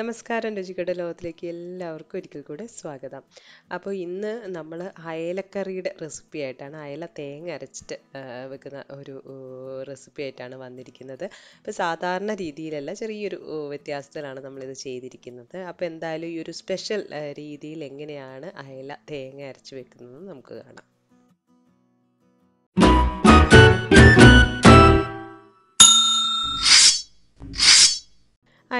നമസ്കാരം രുചികളുടെ ലോകത്തിലേക്ക് എല്ലാവർക്കും ഒരിക്കൽ കൂടെ സ്വാഗതം. അപ്പോൾ ഇന്ന് നമ്മൾ അയലക്കറിയുടെ റെസിപ്പി ആയിട്ടാണ് അയല തേങ്ങ അരച്ചിട്ട് വെക്കുന്ന ഒരു റെസിപ്പി ആയിട്ടാണ് വന്നിരിക്കുന്നത്. ഇപ്പോൾ സാധാരണ രീതിയിലല്ല ചെറിയൊരു വ്യത്യാസത്തിലാണ് നമ്മളിത് ചെയ്തിരിക്കുന്നത്. അപ്പോൾ എന്തായാലും ഈ ഒരു സ്പെഷ്യൽ രീതിയിൽ എങ്ങനെയാണ് അയല തേങ്ങ അരച്ച് വെക്കുന്നത് നമുക്ക് കാണാം.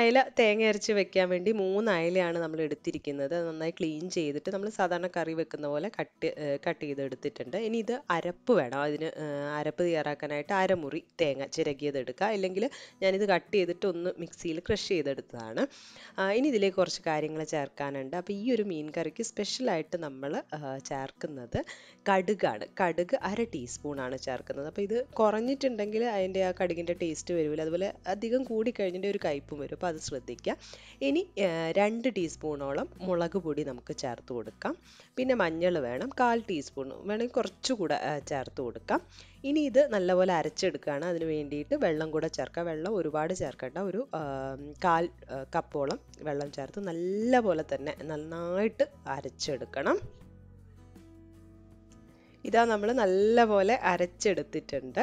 അയല തേങ്ങ അരച്ച് വെക്കാൻ വേണ്ടി മൂന്ന് അയലയാണ് നമ്മൾ എടുത്തിരിക്കുന്നത്. നന്നായി ക്ലീൻ ചെയ്തിട്ട് നമ്മൾ സാധാരണ കറി വെക്കുന്ന പോലെ കട്ട് കട്ട് ചെയ്ത് എടുത്തിട്ടുണ്ട് ഇനി ഇത് അരപ്പ് വേണം. അതിന് അരപ്പ് തയ്യാറാക്കാനായിട്ട് അരമുറി തേങ്ങ ചിരകിയത് എടുക്കുക അല്ലെങ്കിൽ ഞാനിത് കട്ട് ചെയ്തിട്ട് ഒന്ന് മിക്സിയിൽ ക്രഷ് ചെയ്തെടുത്തതാണ്. ഇനി ഇതിലേക്ക് കുറച്ച് കാര്യങ്ങൾ ചേർക്കാനുണ്ട്. അപ്പോൾ ഈ ഒരു മീൻ കറിക്ക് സ്പെഷ്യലായിട്ട് നമ്മൾ ചേർക്കുന്നത് കടുകാണ്. കടുക് അര ടീസ്പൂണാണ് ചേർക്കുന്നത്. അപ്പോൾ ഇത് കുറഞ്ഞിട്ടുണ്ടെങ്കിൽ അതിന്റെ ആ കടുകിന്റെ ടേസ്റ്റ് വരില്ല അതുപോലെ അധികം കൂടി കഴിഞ്ഞിട്ട് ഒരു കയ്പും വരും. അപ്പോൾ അത് ശ്രദ്ധിക്കുക. ഇനി രണ്ട് ടീസ്പൂണോളം മുളക് പൊടി നമുക്ക് ചേർത്ത് കൊടുക്കാം. പിന്നെ മഞ്ഞൾ വേണം കാൽ ടീസ്പൂൺ വേണമെങ്കിൽ കുറച്ചുകൂടെ ചേർത്ത് കൊടുക്കാം. ഇനി ഇത് നല്ലപോലെ അരച്ചെടുക്കുകയാണ്. അതിന് വേണ്ടിയിട്ട് വെള്ളം കൂടെ ചേർക്കുക വെള്ളം ഒരുപാട് ചേർക്കേണ്ട. ഒരു കാൽ കപ്പോളം വെള്ളം ചേർത്ത് നല്ലപോലെ തന്നെ നന്നായിട്ട് അരച്ചെടുക്കണം. ഇതാ നമ്മൾ നല്ലപോലെ അരച്ചെടുത്തിട്ടുണ്ട്.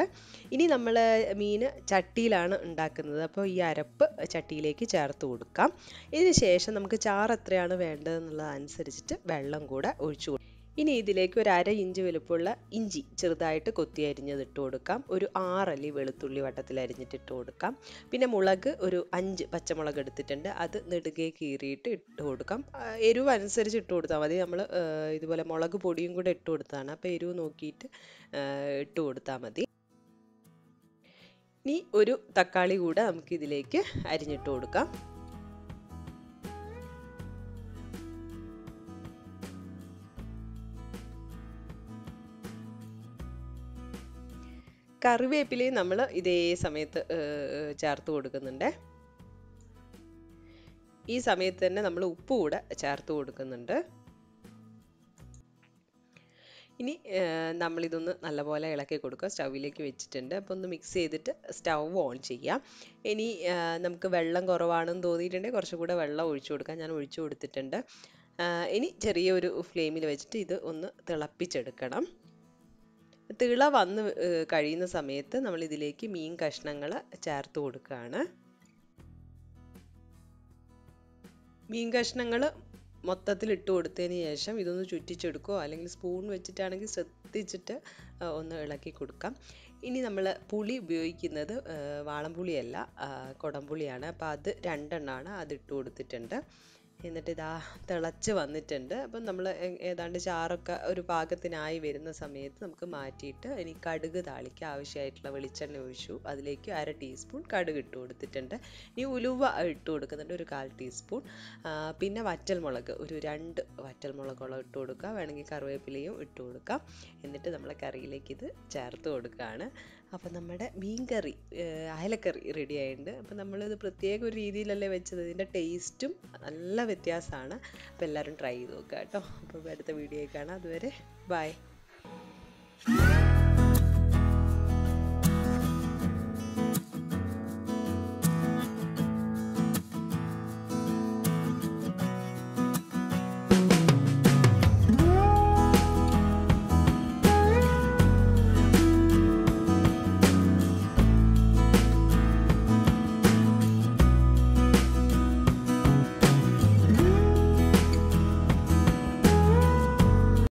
ഇനി നമ്മൾ മീൻ ചട്ടിയിലാണ് ഉണ്ടാക്കുന്നത്. അപ്പോൾ ഈ അരപ്പ് ചട്ടിയിലേക്ക് ചേർത്ത് കൊടുക്കാം. ഇതിന് ശേഷം നമുക്ക് ചാറ് എത്രയാണ് വേണ്ടതെന്നുള്ളത് അനുസരിച്ചിട്ട് വെള്ളം കൂടെ ഒഴിച്ചു കൊടുക്കാം. ഇനി ഇതിലേക്ക് ഒരു അര ഇഞ്ച് വലുപ്പമുള്ള ഇഞ്ചി ചെറുതായിട്ട് കൊത്തി അരിഞ്ഞത് ഇട്ട് കൊടുക്കാം. ഒരു ആറല്ലി വെളുത്തുള്ളി വട്ടത്തിൽ അരിഞ്ഞിട്ട് ഇട്ട് കൊടുക്കാം. പിന്നെ മുളക് ഒരു അഞ്ച് പച്ചമുളക് എടുത്തിട്ടുണ്ട്. അത് നെടുകെ കീറിയിട്ട് ഇട്ട് കൊടുക്കാം. എരിവ് അനുസരിച്ച് ഇട്ട് കൊടുത്താൽ മതി. നമ്മൾ ഇതുപോലെ മുളക് പൊടിയും കൂടെ ഇട്ട് കൊടുത്താണ് അപ്പോൾ എരിവ് നോക്കിയിട്ട് ഇട്ട് കൊടുത്താൽ മതി. ഇനി ഒരു തക്കാളി കൂടെ നമുക്ക് ഇതിലേക്ക് അരിഞ്ഞിട്ട് കൊടുക്കാം. കറിവേപ്പിലയും നമ്മൾ ഇതേ സമയത്ത് ചേർത്ത് കൊടുക്കുന്നുണ്ട്. ഈ സമയത്ത് തന്നെ നമ്മൾ ഉപ്പ് കൂടെ ചേർത്ത് കൊടുക്കുന്നുണ്ട്. ഇനി നമ്മളിതൊന്ന് നല്ലപോലെ ഇളക്കി കൊടുക്കുക. സ്റ്റൗവിലേക്ക് വെച്ചിട്ടുണ്ട്. അപ്പോൾ ഒന്ന് മിക്സ് ചെയ്തിട്ട് സ്റ്റൗ ഓൺ ചെയ്യാം. ഇനി നമുക്ക് വെള്ളം കുറവാണെന്ന് തോന്നിയിട്ടുണ്ടെങ്കിൽ കുറച്ചും കൂടെ വെള്ളം ഒഴിച്ചു കൊടുക്കാം. ഞാൻ ഒഴിച്ചു കൊടുത്തിട്ടുണ്ട്. ഇനി ചെറിയൊരു ഫ്ലെയിമിൽ വെച്ചിട്ട് ഇത് ഒന്ന് തിളപ്പിച്ചെടുക്കണം. തിള വന്ന് കഴിയുന്ന സമയത്ത് നമ്മൾ ഇതിലേക്ക് മീൻ കഷ്ണങ്ങൾ ചേർത്ത് കൊടുക്കുകയാണ് മീൻ കഷ്ണങ്ങൾ മൊത്തത്തിൽ ഇട്ട് കൊടുത്തതിന് ശേഷം ഇതൊന്ന് ചുറ്റിച്ചെടുക്കുക അല്ലെങ്കിൽ സ്പൂൺ വെച്ചിട്ടാണെങ്കിൽ ശ്രദ്ധിച്ചിട്ട് ഒന്ന് ഇളക്കി കൊടുക്കാം. ഇനി നമ്മൾ പുളി ഉപയോഗിക്കുന്നത് വാളംപുളിയല്ല കുടംപുളിയാണ്. അപ്പോൾ അത് രണ്ടെണ്ണമാണ് അത് ഇട്ട് കൊടുത്തിട്ടുണ്ട്. എന്നിട്ട് ഇതാ തിളച്ച് വന്നിട്ടുണ്ട്. അപ്പം നമ്മൾ ഏതാണ്ട് ചാറൊക്കെ ഒരു പാകത്തിനായി വരുന്ന സമയത്ത് നമുക്ക് മാറ്റിയിട്ട് ഇനി കടുക് താളിക്ക് ആവശ്യമായിട്ടുള്ള വെളിച്ചെണ്ണ ഒഴിച്ചു. അതിലേക്ക് അര ടീസ്പൂൺ കടുക് ഇട്ട് കൊടുത്തിട്ടുണ്ട്. ഇനി ഉലുവ ഇട്ട് കൊടുക്കുന്നുണ്ട് ഒരു കാൽ ടീസ്പൂൺ. പിന്നെ വറ്റൽമുളക് ഒരു രണ്ട് വറ്റൽമുളകോളം ഇട്ട് കൊടുക്കുക. വേണമെങ്കിൽ കറിവേപ്പിലയും ഇട്ട് കൊടുക്കാം. എന്നിട്ട് നമ്മൾ കറിയിലേക്ക് ഇത് ചേർത്ത് കൊടുക്കുകയാണ്. അപ്പം നമ്മുടെ മീൻ കറി അയലക്കറി റെഡി ആയിട്ടുണ്ട്. അപ്പം നമ്മളിത് പ്രത്യേക ഒരു രീതിയിലല്ലേ വെച്ചത്. ഇതിന്റെ ടേസ്റ്റും നല്ല വ്യത്യാസമാണ് അപ്പോൾ എല്ലാവരും ട്രൈ ചെയ്ത് നോക്കുക കേട്ടോ അപ്പോൾ അടുത്ത വീഡിയോ കാണാം. അതുവരെ ബൈ